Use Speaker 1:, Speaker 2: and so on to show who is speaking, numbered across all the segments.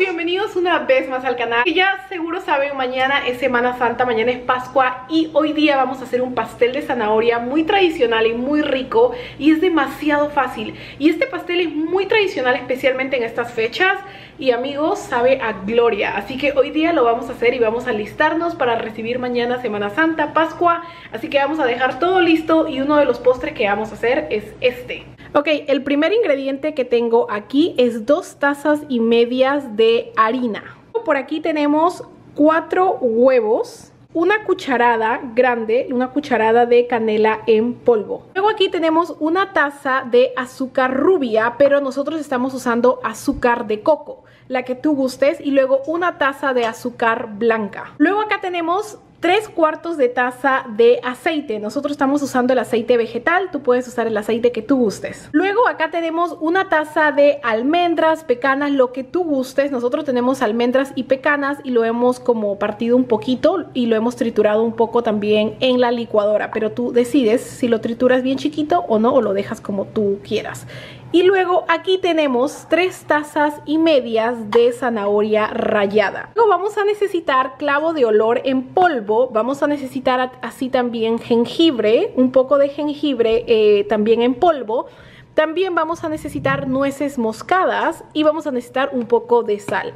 Speaker 1: bienvenidos una vez más al canal Ya seguro saben, mañana es Semana Santa, mañana es Pascua Y hoy día vamos a hacer un pastel de zanahoria muy tradicional y muy rico Y es demasiado fácil. Y este pastel es muy tradicional especialmente en estas fechas Y amigos, sabe a gloria. Así que hoy día lo vamos a hacer y vamos a listarnos para recibir mañana Semana Santa, Pascua. Así que vamos a dejar todo listo y uno de los postres que vamos a hacer es este Ok, el primer ingrediente que tengo aquí es dos tazas y medias de harina. Por aquí tenemos cuatro huevos, una cucharada grande, una cucharada de canela en polvo. Luego aquí tenemos una taza de azúcar rubia, pero nosotros estamos usando azúcar de coco, la que tú gustes, y luego una taza de azúcar blanca. Luego acá tenemos 3 cuartos de taza de aceite. Nosotros estamos usando el aceite vegetal, tú puedes usar el aceite que tú gustes. Luego acá tenemos una taza de almendras, pecanas, lo que tú gustes. Nosotros tenemos almendras y pecanas y lo hemos como partido un poquito y lo hemos triturado un poco también en la licuadora. Pero tú decides si lo trituras bien chiquito o no o lo dejas como tú quieras. Y luego aquí tenemos tres tazas y medias de zanahoria rallada. Luego vamos a necesitar clavo de olor en polvo. Vamos a necesitar así también jengibre, un poco de jengibre eh, también en polvo. También vamos a necesitar nueces moscadas y vamos a necesitar un poco de sal.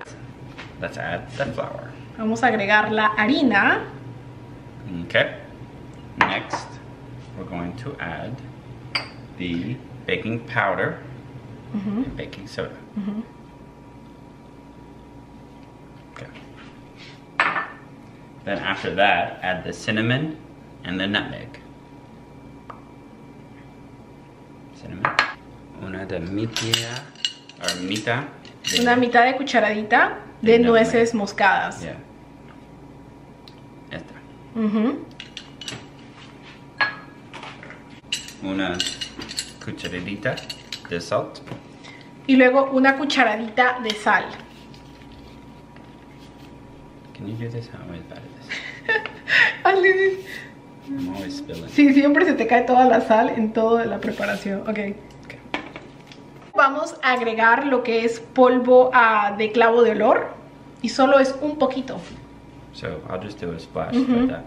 Speaker 2: Let's add the flour.
Speaker 1: Vamos a agregar la harina.
Speaker 2: Okay. Next, we're going to add the baking powder and baking soda. Then after that, add the cinnamon and the nutmeg. Cinnamon. Una de mitad, or mitad. de-
Speaker 1: Una mitad de cucharadita de
Speaker 2: De nutmeg.
Speaker 1: nueces moscadas.
Speaker 2: Yeah. Esta.
Speaker 1: Ujú.
Speaker 2: Una cucharadita de salt.
Speaker 1: Y luego una cucharadita de sal.
Speaker 2: Can you do this? I'm always bad
Speaker 1: Sí, siempre se te cae toda la sal en toda la preparación. Ok.
Speaker 2: Okay.
Speaker 1: Vamos a agregar lo que es polvo ah, de clavo de olor. Y solo es un poquito.
Speaker 2: So I'll just do a splash like that.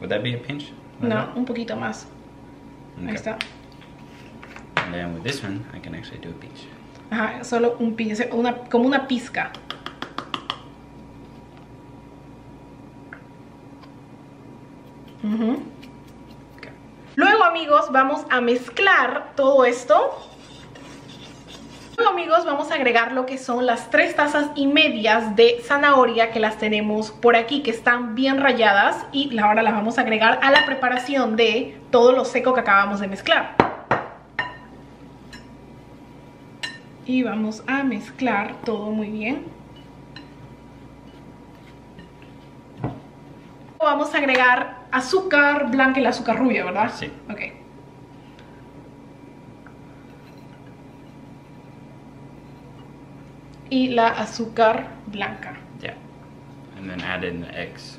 Speaker 2: Would that be a pinch? Like
Speaker 1: No,
Speaker 2: that?
Speaker 1: un poquito más. Ahí está.
Speaker 2: And then with this one, I can actually do a pinch.
Speaker 1: Ajá, solo un pinche, una, como una pizca. Luego amigos vamos a mezclar todo esto. Luego amigos vamos a agregar lo que son las tres tazas y medias de zanahoria que las tenemos por aquí que están bien rayadas y ahora las vamos a agregar a la preparación de todo lo seco que acabamos de mezclar. Y vamos a mezclar todo muy bien. Vamos a agregar azúcar blanca y el azúcar rubia, ¿verdad?
Speaker 2: Sí.
Speaker 1: Ok. Y la azúcar blanca.
Speaker 2: Yeah. And then add in the eggs.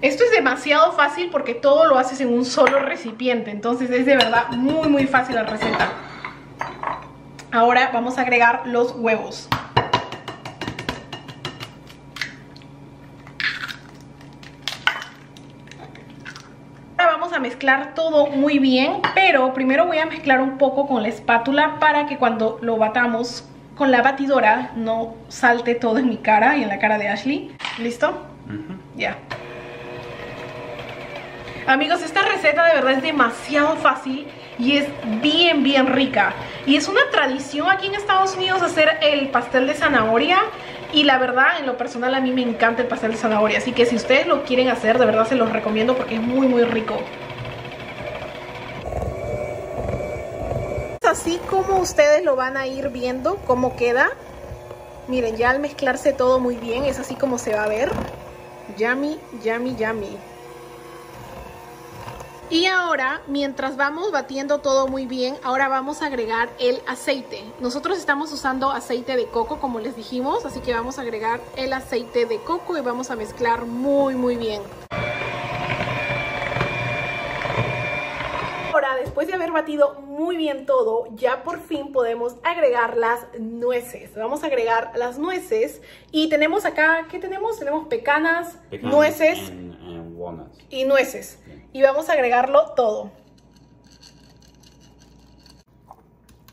Speaker 1: Esto es demasiado fácil porque todo lo haces en un solo recipiente, entonces es de verdad muy muy fácil la receta. Ahora vamos a agregar los huevos. Mezclar todo muy bien, pero primero voy a mezclar un poco con la espátula para que cuando lo batamos con la batidora no salte todo en mi cara y en la cara de Ashley. ¿Listo?
Speaker 2: Mhm.
Speaker 1: Ya. Amigos, esta receta de verdad es demasiado fácil y es bien, bien rica. Y es una tradición aquí en Estados Unidos hacer el pastel de zanahoria. Y la verdad, en lo personal, a mí me encanta el pastel de zanahoria. Así que si ustedes lo quieren hacer, de verdad se los recomiendo porque es muy, muy rico. Así como ustedes lo van a ir viendo, cómo queda. Miren, ya al mezclarse todo muy bien, es así como se va a ver. Yummy, yummy, yummy. Y ahora, mientras vamos batiendo todo muy bien, ahora vamos a agregar el aceite. Nosotros estamos usando aceite de coco, como les dijimos, así que vamos a agregar el aceite de coco y vamos a mezclar muy, muy bien. Ahora, después de haber batido muy bien todo, ya por fin podemos agregar las nueces. Vamos a agregar las nueces y tenemos acá, ¿qué tenemos? Tenemos pecanas, nueces
Speaker 2: And, and walnuts.
Speaker 1: y nueces. Y vamos a agregarlo todo.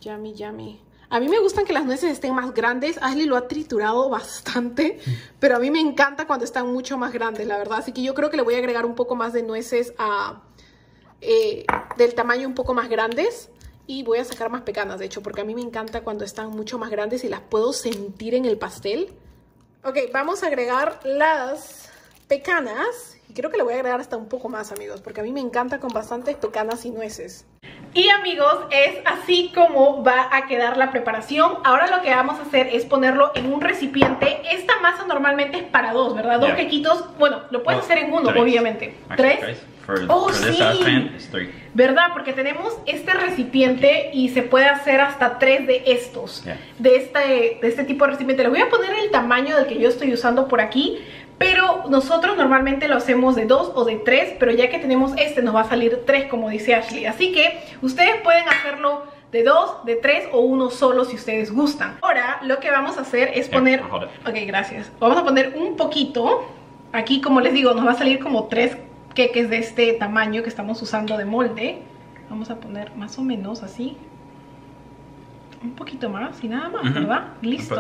Speaker 1: Yummy, yummy. A mí me gustan que las nueces estén más grandes. Ashley lo ha triturado bastante, pero a mí me encanta cuando están mucho más grandes, la verdad. Así que yo creo que le voy a agregar un poco más de nueces a, eh, del tamaño un poco más grandes. Y voy a sacar más pecanas, de hecho, porque a mí me encanta cuando están mucho más grandes y las puedo sentir en el pastel. Ok, vamos a agregar las pecanas. Y creo que le voy a agregar hasta un poco más, amigos, porque a mí me encanta con bastantes pecanas y nueces. Y amigos, es así como va a quedar la preparación. Ahora lo que vamos a hacer es ponerlo en un recipiente. Esta masa normalmente es para dos, ¿verdad? Dos
Speaker 2: Yeah.
Speaker 1: quequitos. Bueno, lo puedes
Speaker 2: Oh,
Speaker 1: hacer en uno,
Speaker 2: tres.
Speaker 1: obviamente.
Speaker 2: Actually,
Speaker 1: ¿Tres?
Speaker 2: For,
Speaker 1: Oh,
Speaker 2: for
Speaker 1: sí. ¿Verdad? Porque tenemos este recipiente y se puede hacer hasta tres de estos.
Speaker 2: Yeah.
Speaker 1: De, este, de este tipo de recipiente. Le voy a poner el tamaño del que yo estoy usando por aquí. Pero nosotros normalmente lo hacemos de dos o de tres. Pero ya que tenemos este nos va a salir tres como dice Ashley. Así que ustedes pueden hacerlo de dos, de tres o uno solo si ustedes gustan. Ahora lo que vamos a hacer es
Speaker 2: Yeah,
Speaker 1: poner... Ok, gracias. Vamos a poner un poquito. Aquí, como les digo, nos va a salir como tres queques de este tamaño que estamos usando de molde. Vamos a poner más o menos así. Un poquito más y nada más. ¿verdad? Listo.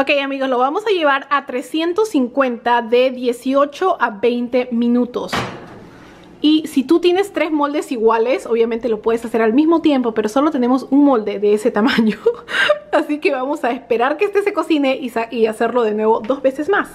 Speaker 1: Ok amigos, lo vamos a llevar a 350 de 18 a 20 minutos. Y si tú tienes tres moldes iguales, obviamente lo puedes hacer al mismo tiempo, pero solo tenemos un molde de ese tamaño. Así que vamos a esperar que este se cocine y, y hacerlo de nuevo dos veces más.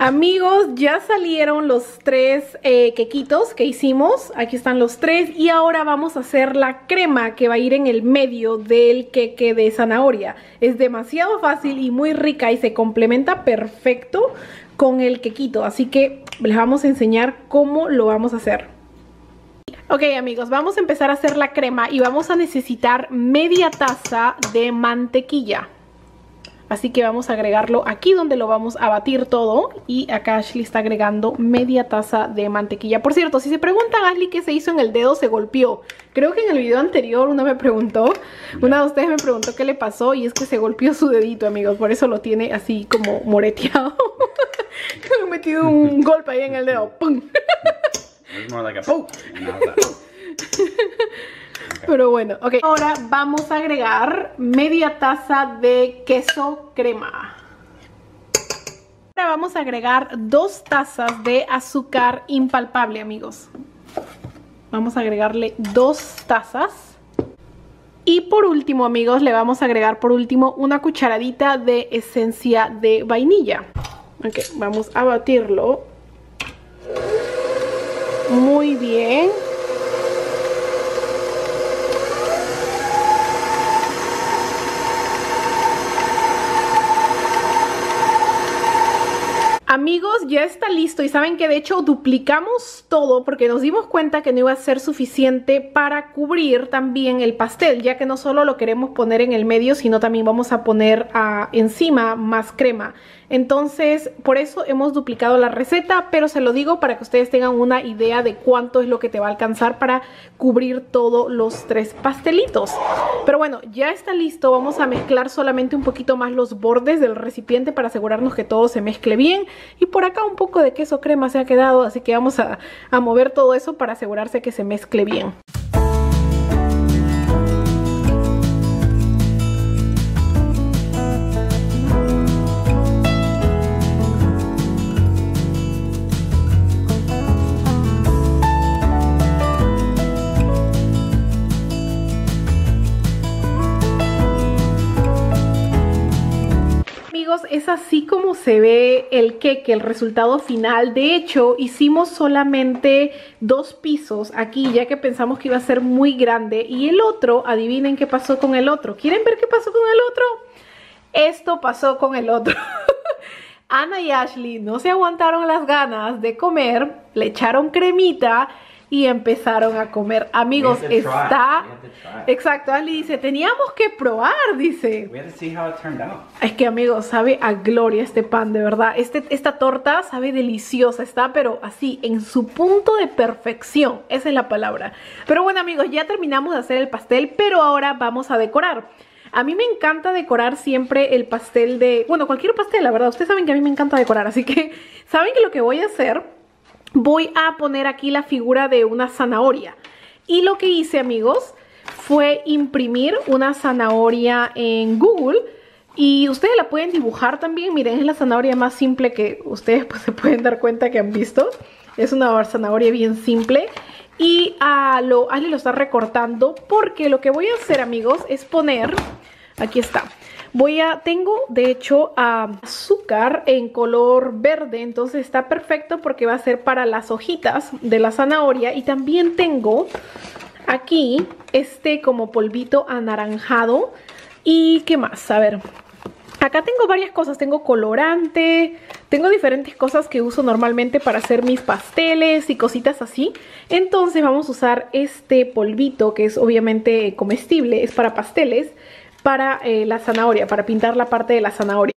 Speaker 1: Amigos, ya salieron los tres eh, quequitos que hicimos. Aquí están los tres. Y ahora vamos a hacer la crema que va a ir en el medio del queque de zanahoria. Es demasiado fácil y muy rica y se complementa perfecto con el quequito. Así que les vamos a enseñar cómo lo vamos a hacer. Ok amigos, vamos a empezar a hacer la crema y vamos a necesitar media taza de mantequilla. Así que vamos a agregarlo aquí donde lo vamos a batir todo. Y acá Ashley está agregando media taza de mantequilla. Por cierto, si se preguntan Ashley qué se hizo en el dedo, se golpeó. Creo que en el video anterior una me preguntó, una de ustedes me preguntó qué le pasó y es que se golpeó su dedito, amigos. Por eso lo tiene así como moreteado. Me he metido un golpe ahí en el dedo. ¡Pum! Pero bueno, ok. Ahora vamos a agregar media taza de queso crema. Ahora vamos a agregar dos tazas de azúcar impalpable, amigos. Vamos a agregarle dos tazas. Y por último, amigos, le vamos a agregar por último una cucharadita de esencia de vainilla. Ok, vamos a batirlo. Muy bien. Amigos, ya está listo y saben que de hecho duplicamos todo porque nos dimos cuenta que no iba a ser suficiente para cubrir también el pastel, ya que no solo lo queremos poner en el medio, sino también vamos a poner ah, encima más crema. Entonces, por eso hemos duplicado la receta, pero se lo digo para que ustedes tengan una idea de cuánto es lo que te va a alcanzar para cubrir todos los tres pastelitos. Pero bueno, ya está listo. Vamos a mezclar solamente un poquito más los bordes del recipiente para asegurarnos que todo se mezcle bien. Y por acá un poco de queso crema se ha quedado, así que vamos a, a mover todo eso para asegurarse que se mezcle bien. Es así como se ve el queque, el resultado final. De hecho, hicimos solamente dos pisos aquí, ya que pensamos que iba a ser muy grande. Y el otro, adivinen qué pasó con el otro. ¿Quieren ver qué pasó con el otro? Esto pasó con el otro. Ana y Ashley no se aguantaron las ganas de comer, le echaron cremita y empezaron a comer. Amigos, está... Exacto, Ali dice, teníamos que probar, dice. Es que amigos, sabe a gloria este pan, de verdad. Este, esta torta sabe deliciosa, está pero así, en su punto de perfección. Esa es la palabra. Pero bueno amigos, ya terminamos de hacer el pastel, pero ahora vamos a decorar. A mí me encanta decorar siempre el pastel de... Bueno, cualquier pastel, la verdad. Ustedes saben que a mí me encanta decorar, así que saben que lo que voy a hacer, voy a poner aquí la figura de una zanahoria. Y lo que hice amigos fue imprimir una zanahoria en Google y ustedes la pueden dibujar también. Miren, es la zanahoria más simple que ustedes pues, se pueden dar cuenta que han visto. Es una zanahoria bien simple. Y a lo, Ali lo está recortando porque lo que voy a hacer, amigos, es poner... Aquí está. Voy a, tengo de hecho azúcar en color verde, entonces está perfecto porque va a ser para las hojitas de la zanahoria. Y también tengo aquí este como polvito anaranjado. ¿Y qué más? A ver, Acá tengo varias cosas, tengo colorante, tengo diferentes cosas que uso normalmente para hacer mis pasteles y cositas así. Entonces vamos a usar este polvito que es obviamente comestible, es para pasteles, para eh, la zanahoria, para pintar la parte de la zanahoria.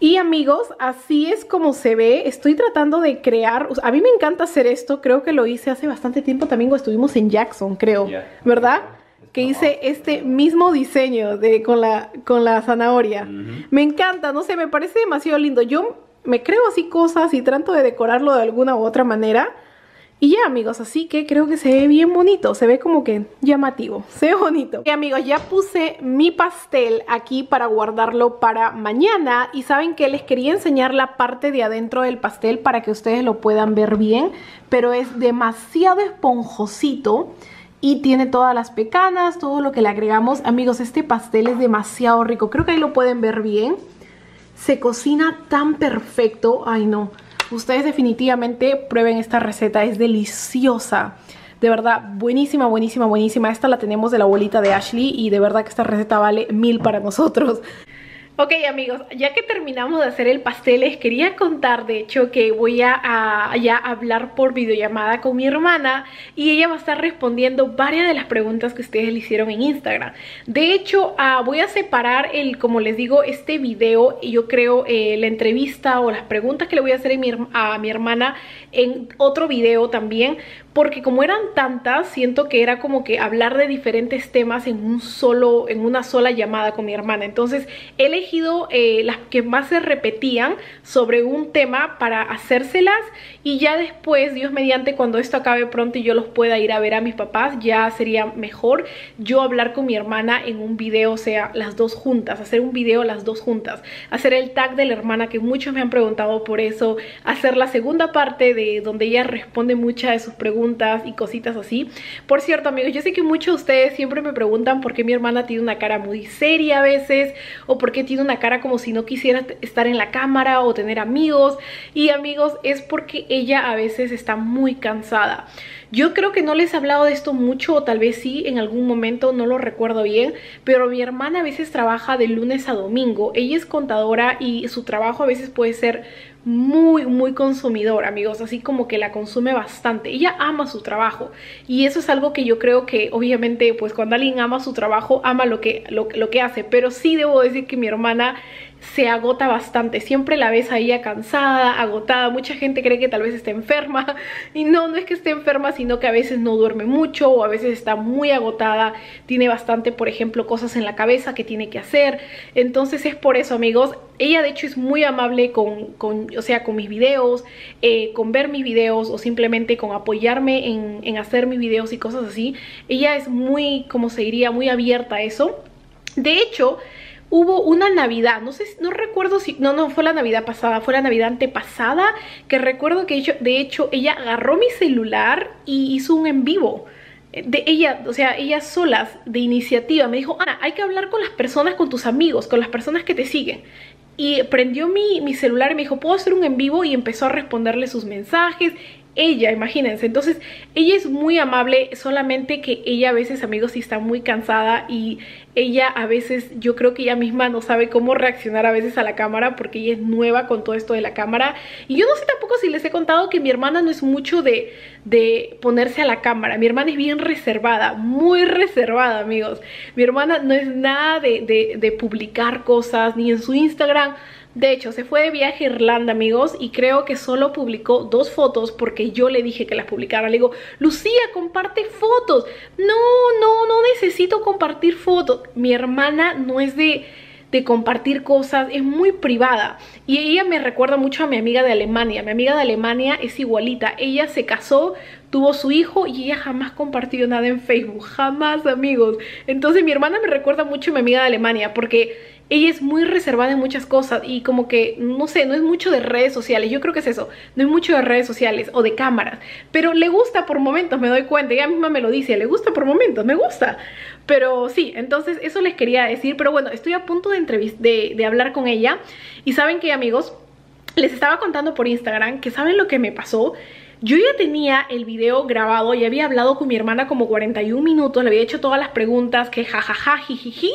Speaker 1: Y amigos, así es como se ve. Estoy tratando de crear. o sea, A mí me encanta hacer esto. Creo que lo hice hace bastante tiempo también cuando estuvimos en Jackson, creo.
Speaker 2: Yeah.
Speaker 1: ¿Verdad? Que hice este mismo diseño de, con, la, con la zanahoria. Me encanta, no sé, me parece demasiado lindo. Yo me creo así cosas y trato de decorarlo de alguna u otra manera. Y ya amigos, así que creo que se ve bien bonito, se ve como que llamativo, se ve bonito. Y amigos, ya puse mi pastel aquí para guardarlo para mañana y saben que les quería enseñar la parte de adentro del pastel para que ustedes lo puedan ver bien, pero es demasiado esponjosito y tiene todas las pecanas, todo lo que le agregamos. Amigos, este pastel es demasiado rico, creo que ahí lo pueden ver bien. Se cocina tan perfecto, ay no. Ustedes definitivamente prueben esta receta, es deliciosa. De verdad, buenísima, buenísima, buenísima. Esta la tenemos de la abuelita de Ashley y de verdad que esta receta vale mil para nosotros. Ok amigos, ya que terminamos de hacer el pastel, les quería contar de hecho que voy a, ya hablar por videollamada con mi hermana y ella va a estar respondiendo varias de las preguntas que ustedes le hicieron en Instagram. De hecho, ah, voy a separar el, como les digo, este video y yo creo eh, la entrevista o las preguntas que le voy a hacer a mi hermana en otro video también porque como eran tantas, siento que era como que hablar de diferentes temas en un solo, en una sola llamada con mi hermana. Entonces he elegido eh, las que más se repetían sobre un tema para hacérselas y ya después, Dios mediante, cuando esto acabe pronto y yo los pueda ir a ver a mis papás, ya sería mejor yo hablar con mi hermana en un video, o sea, las dos juntas, hacer un video las dos juntas, hacer el tag de la hermana que muchos me han preguntado por eso, hacer la segunda parte de donde ella responde muchas de sus preguntas y cositas así. Por cierto, amigos, yo sé que muchos de ustedes siempre me preguntan por qué mi hermana tiene una cara muy seria a veces o por qué tiene una cara como si no quisiera estar en la cámara o tener amigos. Y amigos, es porque ella a veces está muy cansada. Yo creo que no les he hablado de esto mucho, o tal vez sí, en algún momento, no lo recuerdo bien, pero mi hermana a veces trabaja de lunes a domingo. Ella es contadora y su trabajo a veces puede ser muy, muy consumidor, amigos, así como que la consume bastante. Ella ama su trabajo y eso es algo que yo creo que obviamente pues cuando alguien ama su trabajo, ama lo que, lo, lo que hace, pero sí debo decir que mi hermana se agota bastante. Siempre la ves a ella cansada, agotada. Mucha gente cree que tal vez esté enferma. Y no, no es que esté enferma, sino que a veces no duerme mucho o a veces está muy agotada. Tiene bastante, por ejemplo, cosas en la cabeza que tiene que hacer. Entonces es por eso, amigos. Ella de hecho es muy amable con, con o sea, con mis videos, eh, con ver mis videos o simplemente con apoyarme en, en hacer mis videos y cosas así. Ella es muy, como se diría, muy abierta a eso. De hecho, hubo una Navidad, no sé, no recuerdo si, no, no, fue la Navidad pasada, fue la Navidad antepasada, que recuerdo que de hecho ella agarró mi celular y hizo un en vivo. De ella, o sea, ellas solas, de iniciativa, me dijo, Ana, hay que hablar con las personas, con tus amigos, con las personas que te siguen. Y prendió mi, mi celular y me dijo, ¿puedo hacer un en vivo? Y empezó a responderle sus mensajes. Ella, imagínense. Entonces, ella es muy amable, solamente que ella a veces, amigos, sí está muy cansada y ella a veces, yo creo que ella misma no sabe cómo reaccionar a veces a la cámara porque ella es nueva con todo esto de la cámara. Y yo no sé tampoco si les he contado que mi hermana no es mucho de, de ponerse a la cámara. Mi hermana es bien reservada, muy reservada, amigos. Mi hermana no es nada de, de, de publicar cosas, ni en su Instagram de hecho, se fue de viaje a Irlanda, amigos, y creo que solo publicó dos fotos porque yo le dije que las publicara. Le digo, Lucía, comparte fotos. No, no, no necesito compartir fotos. Mi hermana no es de, de compartir cosas, es muy privada. Y ella me recuerda mucho a mi amiga de Alemania. Mi amiga de Alemania es igualita. Ella se casó, tuvo su hijo y ella jamás compartió nada en Facebook. Jamás, amigos. Entonces mi hermana me recuerda mucho a mi amiga de Alemania porque ella es muy reservada en muchas cosas y como que, no sé, no es mucho de redes sociales, yo creo que es eso, no es mucho de redes sociales o de cámaras, pero le gusta por momentos, me doy cuenta, ella misma me lo dice, le gusta por momentos, me gusta, pero sí, entonces eso les quería decir, pero bueno, estoy a punto de, de, de hablar con ella y saben que amigos, les estaba contando por Instagram que saben lo que me pasó, yo ya tenía el video grabado y había hablado con mi hermana como 41 minutos, le había hecho todas las preguntas, que jajaja, jijiji,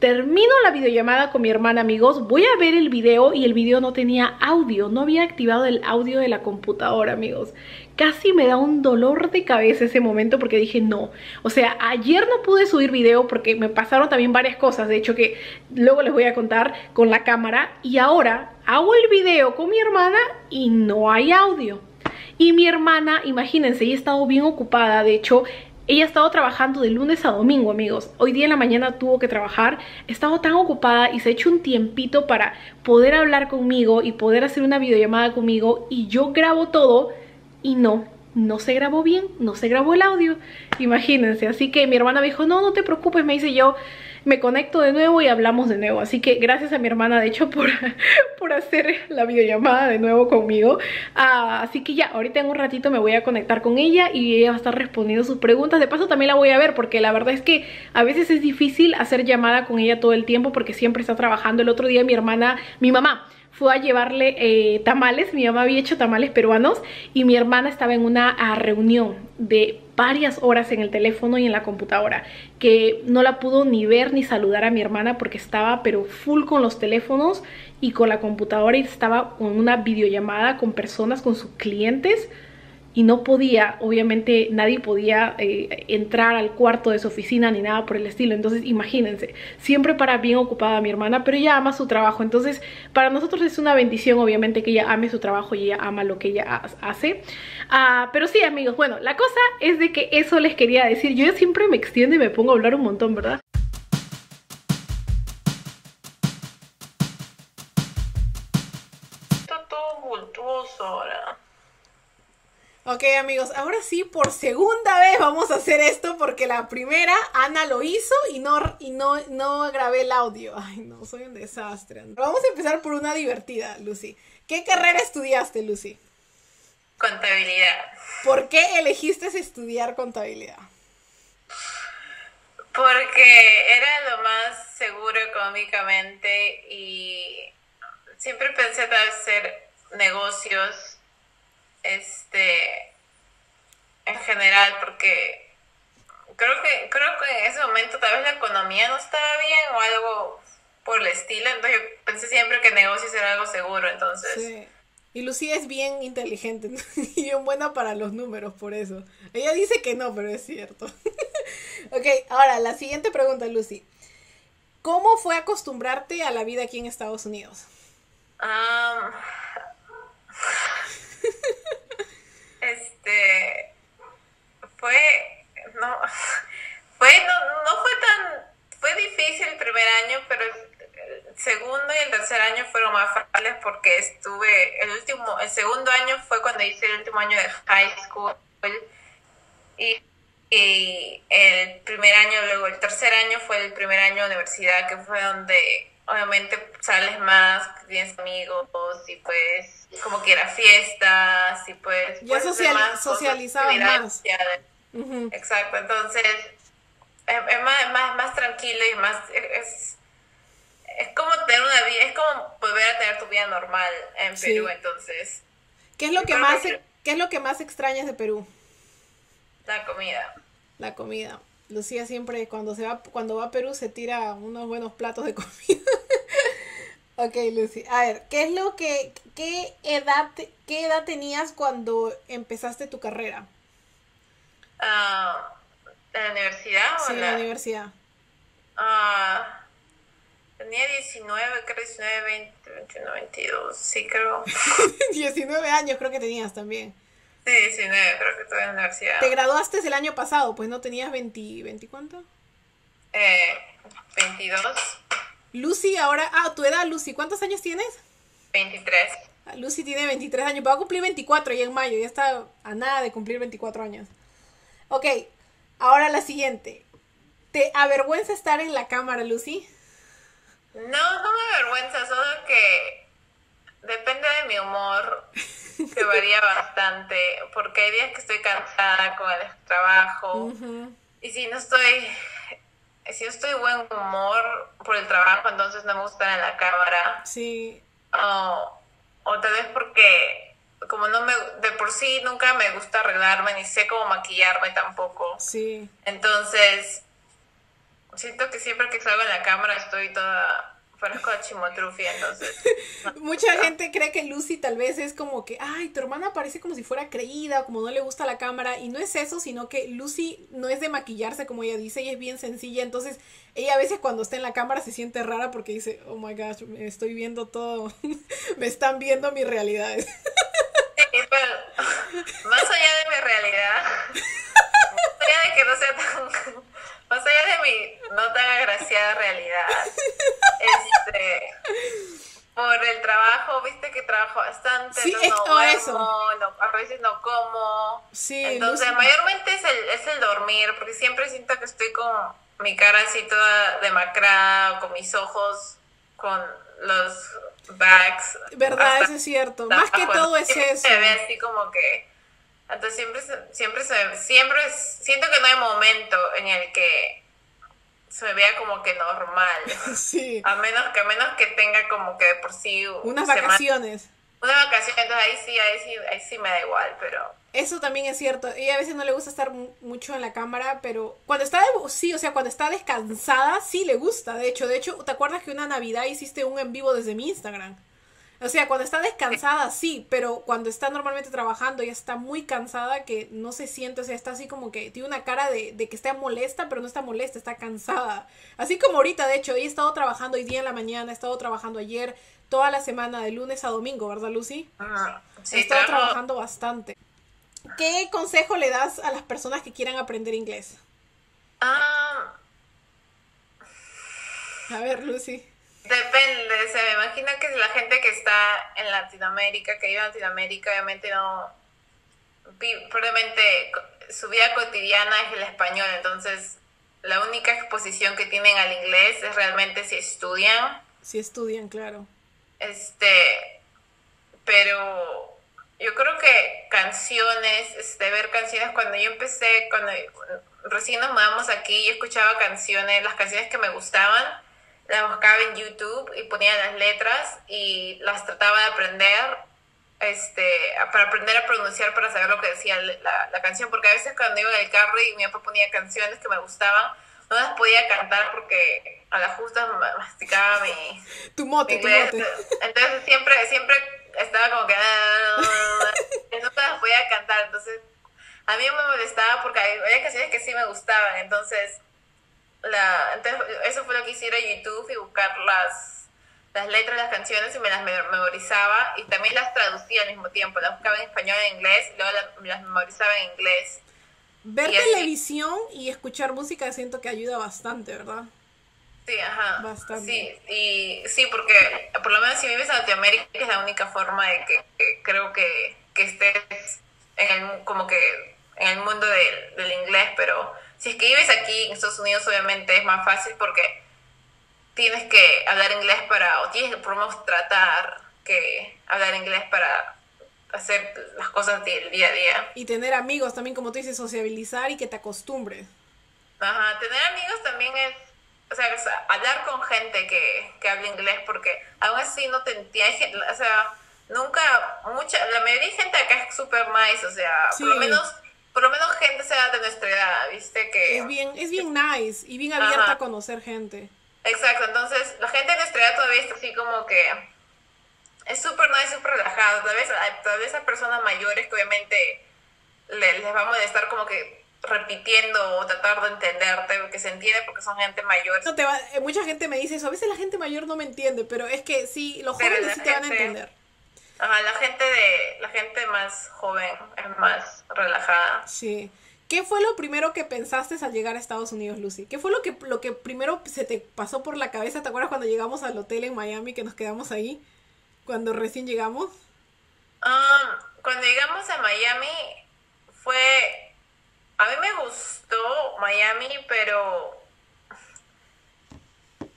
Speaker 1: Termino la videollamada con mi hermana, amigos. Voy a ver el video y el video no tenía audio. No había activado el audio de la computadora, amigos. Casi me da un dolor de cabeza ese momento porque dije no. O sea, ayer no pude subir video porque me pasaron también varias cosas. De hecho que luego les voy a contar con la cámara. Y ahora hago el video con mi hermana y no hay audio. Y mi hermana, imagínense, ella ha estado bien ocupada. De hecho, ella ha estado trabajando de lunes a domingo, amigos. Hoy día en la mañana tuvo que trabajar. He estado tan ocupada y se ha hecho un tiempito para poder hablar conmigo y poder hacer una videollamada conmigo. Y yo grabo todo y no, no se grabó bien, no se grabó el audio. Imagínense. Así que mi hermana me dijo, no, no te preocupes, me dice yo me conecto de nuevo y hablamos de nuevo. Así que gracias a mi hermana, de hecho, por, por hacer la videollamada de nuevo conmigo. Ah, así que ya, ahorita en un ratito me voy a conectar con ella y ella va a estar respondiendo sus preguntas. De paso también la voy a ver porque la verdad es que a veces es difícil hacer llamada con ella todo el tiempo porque siempre está trabajando. El otro día mi hermana, mi mamá fue a llevarle eh, tamales, mi mamá había hecho tamales peruanos y mi hermana estaba en una ah, reunión de varias horas en el teléfono y en la computadora que no la pudo ni ver ni saludar a mi hermana porque estaba pero full con los teléfonos y con la computadora y estaba con una videollamada con personas, con sus clientes y no podía, obviamente nadie podía eh, entrar al cuarto de su oficina ni nada por el estilo. Entonces imagínense, siempre para bien ocupada mi hermana, pero ella ama su trabajo. Entonces para nosotros es una bendición obviamente que ella ame su trabajo y ella ama lo que ella hace. Ah, pero sí amigos, bueno, la cosa es de que eso les quería decir. Yo siempre me extiendo y me pongo a hablar un montón, ¿verdad?
Speaker 3: Está todo bultuoso ahora.
Speaker 1: Ok amigos, ahora sí por segunda vez vamos a hacer esto porque la primera Ana lo hizo y no, y no, no grabé el audio. Ay no, soy un desastre. Vamos a empezar por una divertida, Lucy. ¿Qué carrera estudiaste, Lucy?
Speaker 3: Contabilidad.
Speaker 1: ¿Por qué elegiste estudiar contabilidad?
Speaker 3: Porque era lo más seguro económicamente y siempre pensé hacer negocios este en general porque creo que creo que en ese momento tal vez la economía no estaba bien o algo por el estilo entonces yo pensé siempre que negocios era algo seguro entonces
Speaker 1: sí. y Lucía es bien inteligente y bien buena para los números por eso ella dice que no pero es cierto ok ahora la siguiente pregunta Lucy ¿cómo fue acostumbrarte a la vida aquí en Estados Unidos?
Speaker 3: Um, este fue no fue no, no fue tan fue difícil el primer año pero el segundo y el tercer año fueron más fáciles porque estuve el último el segundo año fue cuando hice el último año de high school y, y el primer año luego el tercer año fue el primer año de universidad que fue donde obviamente sales más, tienes amigos y pues como que era fiestas y pues...
Speaker 1: Ya social, socializabas más.
Speaker 3: Exacto, entonces es, más, más, más, tranquilo y más... Es, es como tener una vida, es como volver a tener tu vida normal en Perú, entonces...
Speaker 1: ¿Qué es lo que más... ¿Qué es lo que más extrañas de Perú?
Speaker 3: La comida.
Speaker 1: La comida. Lucía siempre cuando se va cuando va a Perú se tira unos buenos platos de comida. ok, Lucy. A ver, ¿qué es lo que qué edad qué edad tenías cuando empezaste tu carrera?
Speaker 3: Ah, ¿En la universidad o
Speaker 1: Sí, en la universidad.
Speaker 3: Ah, tenía 19, creo 19, 20, 21, 22, sí creo.
Speaker 1: 19 años creo que tenías también.
Speaker 3: Sí, 19, creo que estuve en la universidad.
Speaker 1: Te graduaste el año pasado, pues no tenías 20, 20 cuánto?
Speaker 3: Eh, 22,
Speaker 1: Lucy ahora, ah, tu edad Lucy, ¿cuántos años tienes?
Speaker 3: 23.
Speaker 1: Ah, Lucy tiene 23 años, va a cumplir 24 ya en mayo, ya está a nada de cumplir 24 años. Ok, ahora la siguiente. ¿Te avergüenza estar en la cámara, Lucy?
Speaker 3: No, no me avergüenza, solo que depende de mi humor, que varía bastante, porque hay días que estoy cansada con el trabajo, y si no estoy, si no estoy de buen humor por el trabajo, entonces no me gusta en la cámara.
Speaker 1: Sí,
Speaker 3: o, o tal vez porque como no me de por sí nunca me gusta arreglarme ni sé cómo maquillarme tampoco
Speaker 1: sí.
Speaker 3: entonces siento que siempre que salgo en la cámara estoy toda parezco a chimotrufia entonces
Speaker 1: Mucha gente cree que Lucy tal vez es como que, ay, tu hermana parece como si fuera creída, como no le gusta la cámara, y no es eso, sino que Lucy no es de maquillarse como ella dice, ella es bien sencilla, entonces ella a veces cuando está en la cámara se siente rara porque dice, oh my gosh, me estoy viendo todo, me están viendo mis realidades.
Speaker 3: Sí, pero más allá de mi realidad más allá de que no sea tan más allá de mi no tan agraciada realidad este por el trabajo, viste que trabajo bastante,
Speaker 1: Sí,
Speaker 3: entonces
Speaker 1: es-
Speaker 3: no
Speaker 1: o
Speaker 3: duermo,
Speaker 1: eso.
Speaker 3: no- a veces no como.
Speaker 1: Sí,
Speaker 3: Entonces, mayormente es el, es el dormir, porque siempre siento que estoy con mi cara así toda demacrada, con mis ojos, con los bags.
Speaker 1: ¿Verdad? Eso es cierto. Más que todo es
Speaker 3: Siempre
Speaker 1: eso.
Speaker 3: Se ve así como que. Entonces, siempre, se- siempre, siempre es- siento que no hay momento en el que se vea como que normal.
Speaker 1: Sí.
Speaker 3: A menos que a menos que tenga como que de por sí
Speaker 1: Unas
Speaker 3: semana-
Speaker 1: vacaciones.
Speaker 3: una vacación, entonces ahí sí, ahí sí, ahí sí me da igual, pero
Speaker 1: Eso también es cierto. Ella a veces no le gusta estar mu- mucho en la cámara, pero cuando está, de- sí, o sea, cuando está descansada, sí le gusta. De hecho, de hecho, ¿te acuerdas que una Navidad hiciste un en vivo desde mi Instagram? O sea, cuando está descansada, sí, pero cuando está normalmente trabajando, ella está muy cansada que no se siente, o sea, está así como que tiene una cara de, de que está molesta, pero no está molesta, está cansada. Así como ahorita, de hecho, ha estado trabajando hoy día en la mañana, ha estado trabajando ayer, toda la semana, de lunes a domingo, ¿verdad, Lucy? He
Speaker 3: sí,
Speaker 1: estado
Speaker 3: trabajo-
Speaker 1: trabajando bastante. ¿Qué consejo le das a las personas que quieran aprender inglés?
Speaker 3: Ah,
Speaker 1: A ver, Lucy.
Speaker 3: Depende, se me imagino que la gente que está en Latinoamérica, que vive en Latinoamérica, obviamente no, probablemente su vida cotidiana es el español, entonces la única exposición que tienen al inglés es realmente si estudian
Speaker 1: Si estudian, claro.
Speaker 3: Este, pero yo creo que canciones, este, ver canciones, cuando yo empecé, cuando recién nos mudamos aquí, yo escuchaba canciones, las canciones que me gustaban, las buscaba en YouTube y ponía las letras y las trataba de aprender, este, para aprender a pronunciar, para saber lo que decía la, la canción, porque a veces cuando iba en el carro y mi papá ponía canciones que me gustaban, no las podía cantar porque a la justa ma- masticaba mi,
Speaker 1: Tu mote, tu
Speaker 3: inglés.
Speaker 1: mote.
Speaker 3: Entonces siempre, siempre estaba como que y nunca las podía cantar. Entonces a mí me molestaba porque había canciones que sí me gustaban. Entonces, la, entonces eso fue lo que hice ir a YouTube y buscar las, las letras de las canciones y me las me- memorizaba y también las traducía al mismo tiempo. Las buscaba en español e inglés y luego la- me las memorizaba en inglés.
Speaker 1: Ver
Speaker 3: y así.
Speaker 1: televisión y escuchar música siento que ayuda bastante, ¿verdad?
Speaker 3: Sí, ajá.
Speaker 1: Bastante.
Speaker 3: Sí, y sí, porque por lo menos si vives en Latinoamérica es la única forma de que, que creo que, que estés en el, como que en el mundo del, del inglés, pero si es que vives aquí en Estados Unidos obviamente es más fácil porque tienes que hablar inglés para, o tienes que por lo menos tratar que hablar inglés para hacer las cosas del día a día.
Speaker 1: Y tener amigos también, como tú dices, sociabilizar y que te acostumbres.
Speaker 3: Ajá, tener amigos también es, o sea, es hablar con gente que, que habla inglés, porque aún así no te entiendes, o sea, nunca, mucha, la mayoría de gente acá es súper nice, o sea,
Speaker 1: Sí.
Speaker 3: por lo menos, por lo menos gente sea de nuestra edad, viste que...
Speaker 1: Es bien, es bien nice y bien abierta
Speaker 3: Ajá.
Speaker 1: a conocer gente.
Speaker 3: Exacto, entonces la gente de nuestra edad todavía está así como que es súper nice, súper relajado. Tal vez, tal vez a personas mayores que obviamente le- les va a molestar como que repitiendo o tratar de entenderte, porque se entiende porque son gente mayor.
Speaker 1: No te va, eh, mucha gente me dice eso. A veces la gente mayor no me entiende, pero es que sí, los jóvenes sí te van a
Speaker 3: gente-
Speaker 1: entender.
Speaker 3: Ajá, la gente de la gente más joven es más relajada.
Speaker 1: Sí. ¿Qué fue lo primero que pensaste al llegar a Estados Unidos, Lucy? ¿Qué fue lo que, lo que primero se te pasó por la cabeza? ¿Te acuerdas cuando llegamos al hotel en Miami que nos quedamos ahí? Cuando recién llegamos.
Speaker 3: Um, cuando llegamos a Miami fue a mí me gustó Miami pero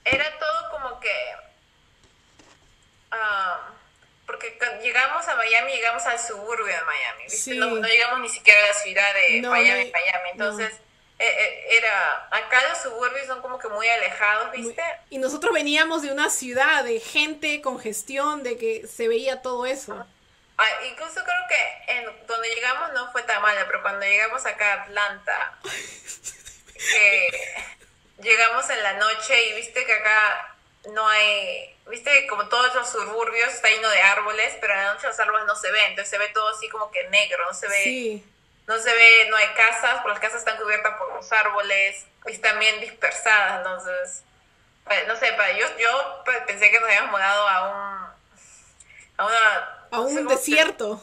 Speaker 3: era todo como que um, porque cuando llegamos a Miami llegamos al suburbio de Miami ¿viste?
Speaker 1: Sí.
Speaker 3: no, no llegamos ni siquiera a la ciudad de
Speaker 1: No,
Speaker 3: Miami
Speaker 1: no,
Speaker 3: Miami entonces eh, eh, era acá los suburbios son como que muy alejados viste
Speaker 1: Y nosotros veníamos de una ciudad de gente, congestión, de que se veía todo eso.
Speaker 3: Ah, incluso creo que en donde llegamos no fue tan malo, pero cuando llegamos acá a Atlanta, que llegamos en la noche y viste que acá no hay, viste como todos los suburbios está lleno de árboles, pero en la noche los árboles no se ven, entonces se ve todo así como que negro, no se ve,
Speaker 1: Sí.
Speaker 3: no se ve, no hay casas, porque las casas están cubiertas por los árboles y están bien dispersadas, entonces, pues, no sé, pa- yo, yo pues, pensé que nos habíamos mudado a un, a una...
Speaker 1: A
Speaker 3: no
Speaker 1: un
Speaker 3: se-
Speaker 1: desierto.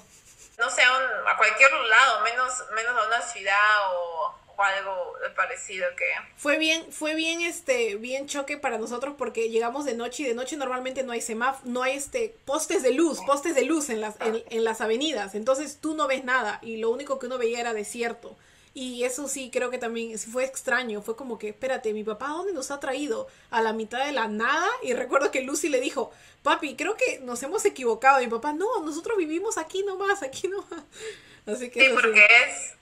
Speaker 3: no sé, a, un- a cualquier lado, menos, menos a una ciudad o, o algo parecido que...
Speaker 1: Fue bien, fue bien, este, bien choque para nosotros porque llegamos de noche y de noche normalmente no hay semáf no hay este postes de luz, postes de luz en las, en, en las avenidas. Entonces tú no ves nada y lo único que uno veía era desierto. Y eso sí, creo que también fue extraño. Fue como que, espérate, mi papá, ¿a dónde nos ha traído? A la mitad de la nada. Y recuerdo que Lucy le dijo, papi, creo que nos hemos equivocado. Y mi papá, no, nosotros vivimos aquí nomás, aquí nomás. Así que
Speaker 3: Sí,
Speaker 1: eso sí.
Speaker 3: porque es...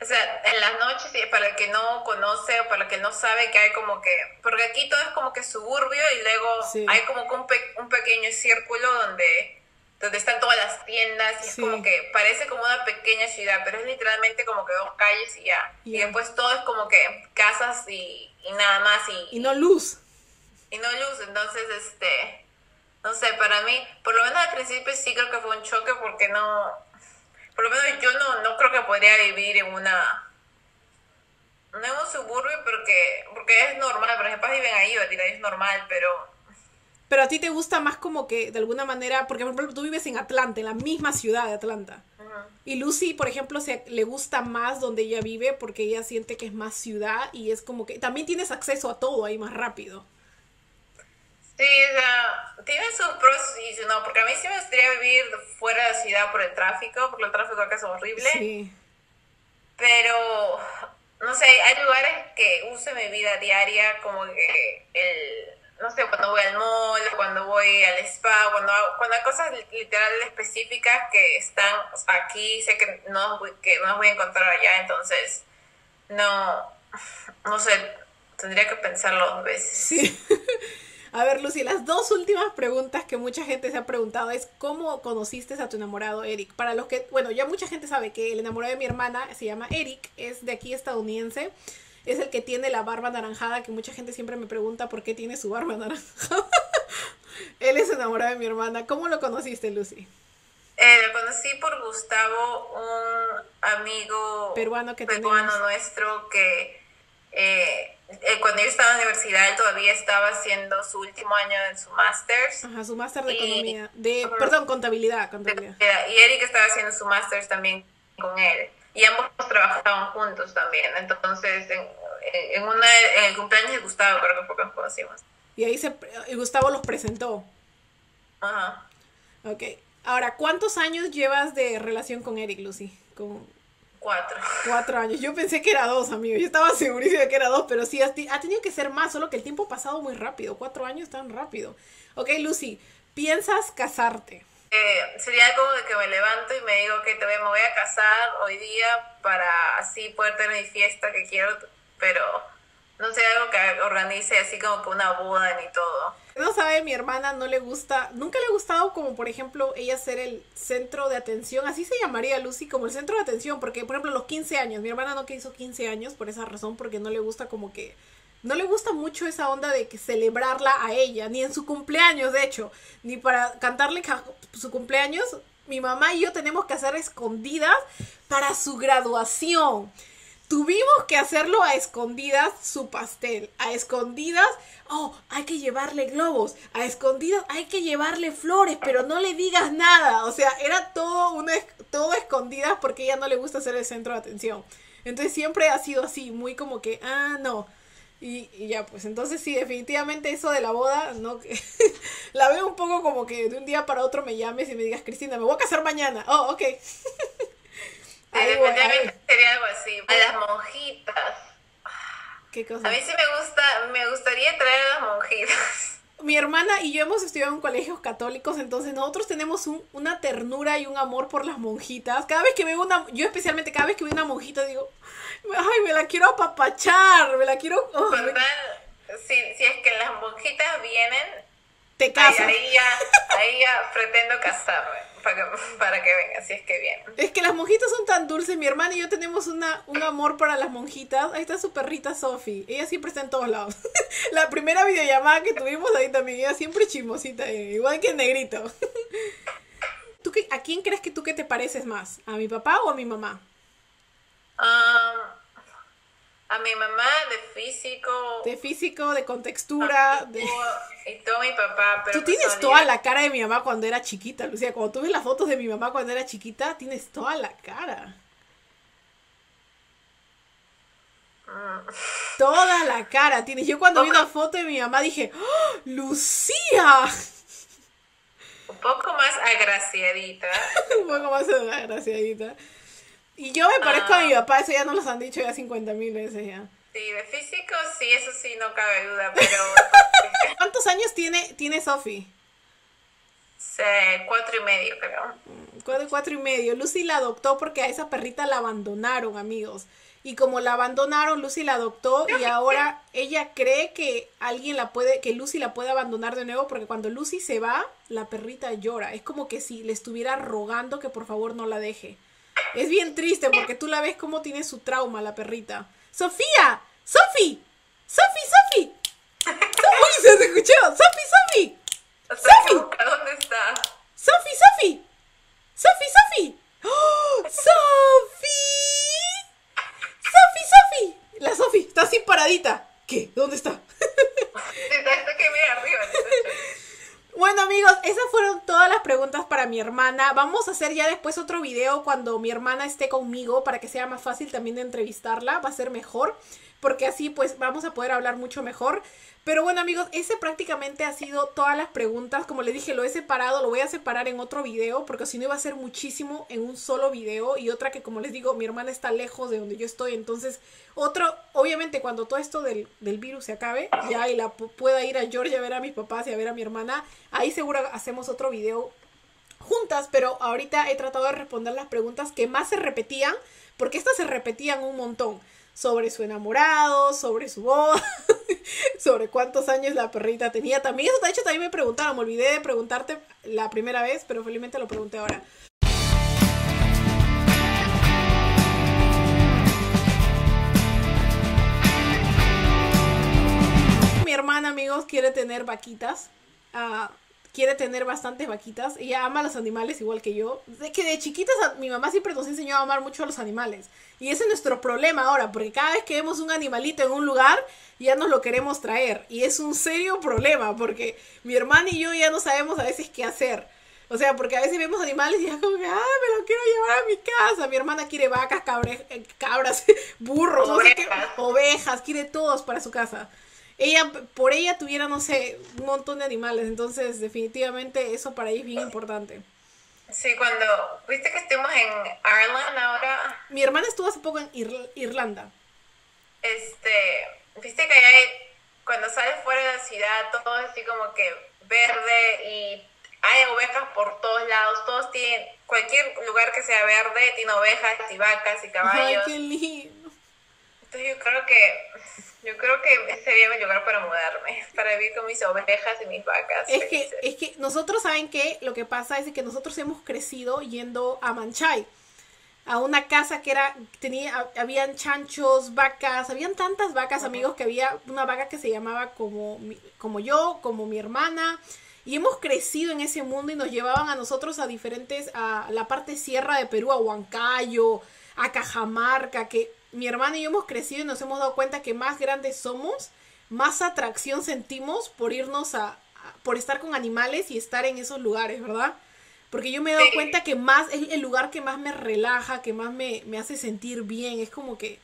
Speaker 3: O sea, en las noches, para el que no conoce o para el que no sabe que hay como que... Porque aquí todo es como que suburbio y luego
Speaker 1: Sí.
Speaker 3: hay como que un, pe- un pequeño círculo donde donde están todas las tiendas y
Speaker 1: Sí.
Speaker 3: es como que parece como una pequeña ciudad, pero es literalmente como que dos calles y ya. Y después todo es como que casas y, y nada más y,
Speaker 1: Y no luz.
Speaker 3: y no luz. Entonces, este, no sé, para mí, por lo menos al principio sí creo que fue un choque porque no, por lo menos yo no, no creo que podría vivir en una, no en un suburbio porque, porque es normal, por ejemplo, viven ahí, ¿verdad? es normal, pero
Speaker 1: Pero a ti te gusta más como que de alguna manera, porque por ejemplo tú vives en Atlanta, en la misma ciudad de Atlanta. Y Lucy, por ejemplo, se, le gusta más donde ella vive porque ella siente que es más ciudad y es como que también tienes acceso a todo ahí más rápido.
Speaker 3: Sí, o sea, tiene sus pros y sus no, porque a mí sí me gustaría vivir fuera de la ciudad por el tráfico, porque el tráfico acá es horrible.
Speaker 1: Sí.
Speaker 3: pero no sé, hay lugares que uso en mi vida diaria, como que el, no sé, cuando voy al mall, cuando voy al spa, cuando, hago- cuando hay cosas li- literal específicas que están aquí, sé que no, que no las voy a encontrar allá, entonces no, no sé, tendría que pensarlo dos veces.
Speaker 1: Sí. A ver, Lucy, las dos últimas preguntas que mucha gente se ha preguntado es ¿cómo conociste a tu enamorado Eric? Para los que, bueno, ya mucha gente sabe que el enamorado de mi hermana se llama Eric, es de aquí estadounidense, es el que tiene la barba anaranjada, que mucha gente siempre me pregunta por qué tiene su barba anaranjada. Él es enamorado de mi hermana. ¿Cómo lo conociste, Lucy?
Speaker 3: Eh, lo conocí por Gustavo, un amigo
Speaker 1: Peruano que
Speaker 3: peruano
Speaker 1: tenemos.
Speaker 3: nuestro que eh, eh, cuando yo estaba en la universidad él todavía estaba haciendo su último año en su máster's
Speaker 1: Ajá, su máster de
Speaker 3: Y-
Speaker 1: economía, de, perdón, contabilidad, contabilidad.
Speaker 3: y Eric estaba haciendo su máster's también con él y ambos trabajaban juntos también entonces en, en, una, en el cumpleaños de Gustavo creo que fue que nos conocimos
Speaker 1: Y ahí se, y Gustavo los presentó.
Speaker 3: Ajá.
Speaker 1: Ok. Ahora, ¿cuántos años llevas de relación con Eric, Lucy? Con
Speaker 3: cuatro
Speaker 1: cuatro años. Yo pensé que era dos, amigo. Yo estaba segurísima de que era dos, pero sí, ha, tenido que ser más, solo que el tiempo ha pasado muy rápido. Cuatro años tan rápido. Ok, Lucy, ¿piensas casarte?
Speaker 3: Eh, sería algo de que me levanto y me digo que me voy a casar hoy día para así poder tener mi fiesta que quiero, pero no sé, algo que organice así como que una boda ni todo.
Speaker 1: No sabe, mi hermana no le gusta, nunca le ha gustado como por ejemplo ella ser el centro de atención, así se llamaría Lucy, como el centro de atención, porque por ejemplo los 15 años, mi hermana no que hizo 15 años por esa razón, porque no le gusta como que, no le gusta mucho esa onda de celebrarla a ella, ni en su cumpleaños de hecho, ni para cantarle ca- su cumpleaños, mi mamá y yo tenemos que hacer escondidas para su graduación. Tuvimos que hacerlo a escondidas su pastel. A escondidas, oh, hay que llevarle globos. A escondidas hay que llevarle flores, pero no le digas nada. O sea, era todo una todo escondidas porque ella no le gusta ser el centro de atención. Entonces siempre ha sido así, muy como que, ah, no. Y, y ya, pues entonces sí, definitivamente eso de la boda, no la veo un poco como que de un día para otro me llames y me digas, Cristina, me voy a casar mañana. Oh, ok.
Speaker 3: Sí,
Speaker 1: Ahí ahí
Speaker 3: definitivamente sería algo así. A las monjitas.
Speaker 1: ¿Qué cosa?
Speaker 3: A mí sí me gusta, me gustaría traer a las monjitas.
Speaker 1: Mi hermana y yo hemos estudiado en colegios católicos, entonces nosotros tenemos un- una ternura y un amor por las monjitas. Cada vez que veo una, yo especialmente cada vez que veo una monjita digo, ay, me la quiero apapachar, me la quiero... oh.
Speaker 3: Si, si es que las monjitas vienen,
Speaker 1: te
Speaker 3: ahí,
Speaker 1: casas.
Speaker 3: ahí ya, ahí ya pretendo casarme para que, para que vengan, si es que vienen.
Speaker 1: Es que las monjitas son tan dulces. Mi hermana y yo tenemos una, un amor para las monjitas. Ahí está su perrita Sophie. Ella siempre está en todos lados. La primera videollamada que tuvimos ahí también. Ella siempre chismosita. eh, igual que el negrito. ¿Tú qué- ¿A quién crees que tú que te pareces más? ¿A mi papá o a mi mamá?
Speaker 3: Um, a mi mamá de físico.
Speaker 1: De físico, de contextura. De...
Speaker 3: Y todo mi papá, pero
Speaker 1: Tú tienes
Speaker 3: personalidad-
Speaker 1: toda la cara de mi mamá cuando era chiquita, Lucía. Cuando tú ves las fotos de mi mamá cuando era chiquita, tienes toda la cara. Toda la cara tienes. Yo cuando vi una foto de mi mamá dije, ¡Oh, ¡Lucía!
Speaker 3: Un poco más agraciadita.
Speaker 1: Un poco más agraciadita. Y yo me parezco a mi papá, eso ya nos lo han dicho ya 50 mil veces ya.
Speaker 3: Sí, de físico sí, eso sí, no cabe duda, pero
Speaker 1: ¿Cuántos años tiene, tiene Sophie?
Speaker 3: sé, cuatro y medio creo.
Speaker 1: Cuatro, cuatro y medio. Lucy la adoptó porque a esa perrita la abandonaron, amigos. Y como la abandonaron, Lucy la adoptó y ahora ella cree que alguien la puede, que Lucy la puede abandonar de nuevo porque cuando Lucy se va, la perrita llora. Es como que si le estuviera rogando que por favor no la deje. Es bien triste porque tú la ves como tiene su trauma la perrita. ¡Sofía! ¡Sofi! ¡Sofi, Sofi! ¡Uy, se escuchó! ¡Sofi, Sofi!
Speaker 3: O sea,
Speaker 1: ¡Sofi!
Speaker 3: busca ¿Dónde está?
Speaker 1: ¡Sofi, Sofi! ¡Sofi, Sofi! ¡Oh! ¡Sofi! ¡Sofi, Sofi! La Sofi está así paradita. ¿Qué? ¿Dónde está?
Speaker 3: Está, está que mira arriba.
Speaker 1: Bueno amigos, esas fueron todas las preguntas para hermana. Vamos a hacer ya después otro video cuando mi hermana esté conmigo para que sea más fácil también de entrevistarla. Va a ser mejor porque así pues vamos a poder hablar mucho mejor. Pero bueno amigos, ese prácticamente ha sido todas las preguntas. Como les dije, lo he separado, lo voy a separar en otro video porque si no iba a ser muchísimo en un solo video. Y otra que como les digo, mi hermana está lejos de donde yo estoy. Entonces, otro, obviamente cuando todo esto del, del virus se acabe, ya y la pu- pueda ir a Georgia a ver a mis papás y a ver a mi hermana, ahí seguro hacemos otro video juntas, pero ahorita he tratado de responder las preguntas que más se repetían, porque estas se repetían un montón. Sobre su enamorado, sobre su boda, sobre cuántos años la perrita tenía. También eso, de hecho, también me preguntaron. Me olvidé de preguntarte la primera vez, pero felizmente lo pregunté ahora. Mi hermana, amigos, quiere tener vaquitas. Ah, quiere tener bastantes vaquitas. Ella ama a los animales igual que yo. De que de chiquitas mi mamá siempre nos enseñó a amar mucho a los animales. Y ese es nuestro problema ahora, porque cada vez que vemos un animalito en un lugar, ya nos lo queremos traer. Y es un serio problema, porque mi hermana y yo ya no sabemos a veces qué hacer. O sea, porque a veces vemos animales y ya como que, ah, me lo quiero llevar a mi casa. Mi hermana quiere vacas, cabre- eh, cabras, burros, no sé qué,
Speaker 3: Ovejas.
Speaker 1: ovejas, quiere todos para su casa. Ella, por ella tuviera, no sé, un montón de animales. Entonces, definitivamente eso para ella es bien importante.
Speaker 3: Sí, cuando, viste que estuvimos en Ireland ahora,
Speaker 1: Mi hermana estuvo hace poco en Ir- Irlanda.
Speaker 3: este, viste que allá hay, cuando sales fuera de la ciudad, todo es así como que verde y hay ovejas por todos lados, todos tienen, cualquier lugar que sea verde tiene ovejas y vacas y
Speaker 1: Ay,
Speaker 3: caballos.
Speaker 1: qué lindo.
Speaker 3: Entonces yo creo que yo creo que sería mi lugar para mudarme, para vivir con mis ovejas y mis vacas.
Speaker 1: Es que, es que nosotros saben que lo que pasa es que nosotros hemos crecido yendo a Manchay, a una casa que era, tenía, habían chanchos, vacas, habían tantas vacas, amigos, que había una vaca que se llamaba como, como yo, como mi hermana, y hemos crecido en ese mundo y nos llevaban a nosotros a diferentes, a la parte sierra de Perú, a Huancayo, a Cajamarca, que mi hermana y yo hemos crecido y nos hemos dado cuenta que más grandes somos, más atracción sentimos por irnos a, a- por estar con animales y estar en esos lugares, ¿verdad? Porque yo me he dado
Speaker 3: Sí.
Speaker 1: cuenta que más es el lugar que más me relaja, que más me, me hace sentir bien. Es como que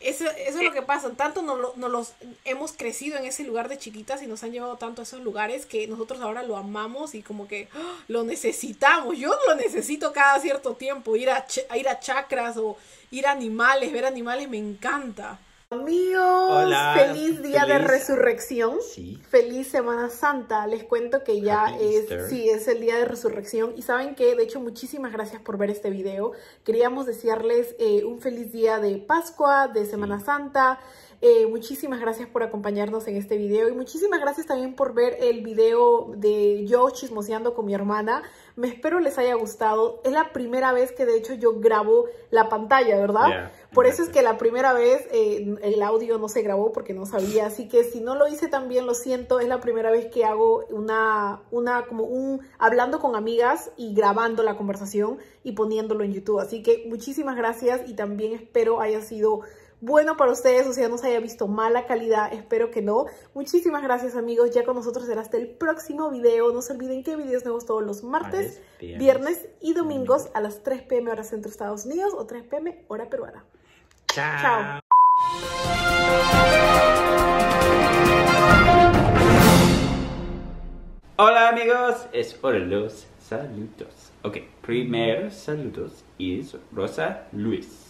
Speaker 1: eso, eso es lo que pasa. Tanto nos, lo- nos los hemos crecido en ese lugar de chiquitas y nos han llevado tanto a esos lugares que nosotros ahora lo amamos y como que ¡ah! lo necesitamos. Yo lo necesito cada cierto tiempo. Ir a, a ir a chacras o ir a animales, ver animales me encanta. Amigos,
Speaker 2: Hola,
Speaker 1: feliz día de resurrección.
Speaker 2: Sí.
Speaker 1: Feliz Semana Santa. Les cuento que ya
Speaker 2: Happy
Speaker 1: es,
Speaker 2: Easter.
Speaker 1: sí, es el día de resurrección. Y saben que, de hecho, muchísimas gracias por ver este video. Queríamos desearles eh, un feliz día de Pascua, de Semana Santa. Eh, muchísimas gracias por acompañarnos en este video y muchísimas gracias también por ver el video de yo chismoseando con mi hermana. Me espero les haya gustado. Es la primera vez que de hecho yo grabo la pantalla, ¿verdad?
Speaker 2: Yeah,
Speaker 1: por eso es que la primera vez eh, el audio no se grabó porque no sabía. Así que si no lo hice también lo siento. Es la primera vez que hago una, una como un hablando con amigas y grabando la conversación y poniéndolo en YouTube. Así que muchísimas gracias y también espero haya sido bueno para ustedes, o sea, no se haya visto mala calidad, espero que no. Muchísimas gracias amigos, ya con nosotros será hasta el próximo video. No se olviden que videos nuevos todos los martes,
Speaker 2: viernes,
Speaker 1: viernes y domingos a las 3 pm hora centro Estados Unidos o 3 pm hora peruana.
Speaker 2: Chao.
Speaker 1: Chao.
Speaker 2: Hola amigos, es de los saludos. Ok, primer saludos es Rosa Luis.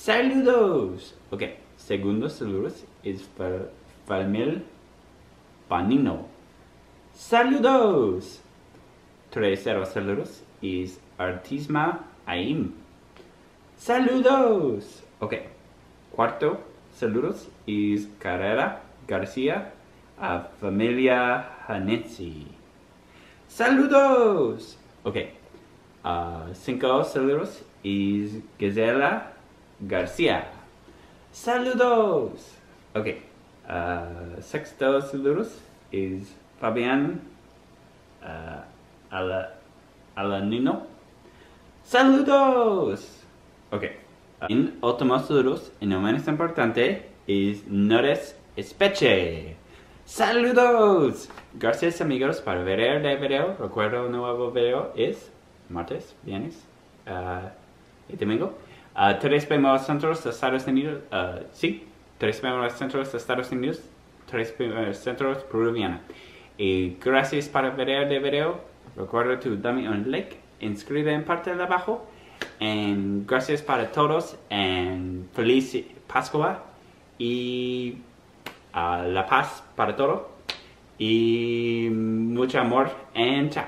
Speaker 2: Saludos. Ok, segundo saludos is para Falmel Panino. Saludos. Tercero saludos is Artisma Aim. Saludos. Ok, cuarto saludos is Carrera García a familia Hanetzi. Saludos. Ok. Uh, cinco saludos is Gazela García. Saludos. Ok. Uh, sexto saludos is Fabián uh, Ala, Alanino. Saludos. Ok. En últimos saludos, y no menos importante, es Nores Espeche. Saludos. Gracias amigos por ver el video. Recuerda un nuevo video es martes, viernes ah, y domingo. Ah, tres primeros centros de Estados Unidos. ah, sí, tres primeros centros de Estados Unidos. Tres primeros centros peruviana. Y gracias por ver el video. Recuerda tu dame un like. Inscribe en parte de abajo. Y gracias para todos. Y feliz Pascua. Y a la paz para todo y mucho amor en chao.